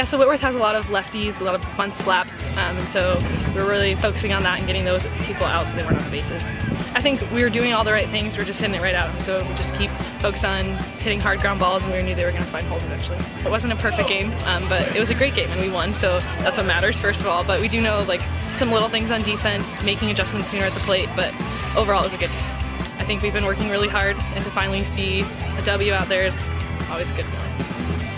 Yeah, so Whitworth has a lot of lefties, a lot of bunt slaps, um, and so we're really focusing on that and getting those people out so they weren't on the bases. I think we were doing all the right things, we are just hitting it right out, so we just keep focused on hitting hard ground balls and we knew they were going to find holes eventually. It wasn't a perfect game, um, but it was a great game and we won, so that's what matters first of all, but we do know like some little things on defense, making adjustments sooner at the plate, but overall it was a good game. I think we've been working really hard and to finally see a W out there is always a good feeling.